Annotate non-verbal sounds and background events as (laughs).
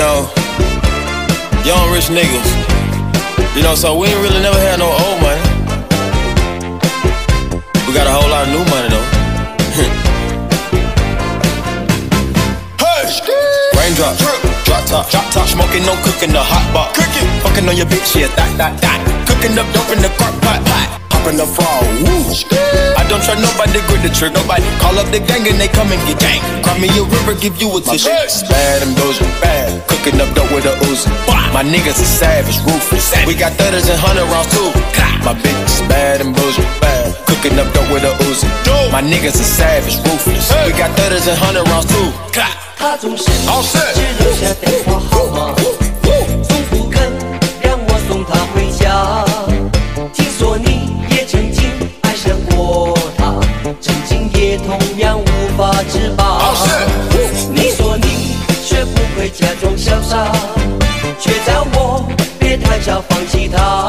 know, young rich niggas. You know, so we ain't really never had no old money. We got a whole lot of new money though. (laughs) hey! Raindrop, drop top, drop top, smoking, no cooking, the hot pot. Cooking, fucking on your bitch, yeah, that, that, that. Cooking up dope in the crock pot, pot. Hopping the fall, woo. I don't trust nobody, grip the trick, nobody. Call up the gang and they come and get gang. Cry me a river, give you a tissue. Bad and those with a Uzi. My niggas are savage, ruthless. We got thudders and hundred rounds too. My bitch is bad and bullshit, bad. Cooking up dope with a Uzi. My niggas are savage, ruthless. We got thudders and hundred rounds too. 他总是只留下电话号码，从不肯让我送她回家。听说你也曾经爱上过他，曾经也同样无法自拔。 会假装潇洒，却叫我别太早放弃他。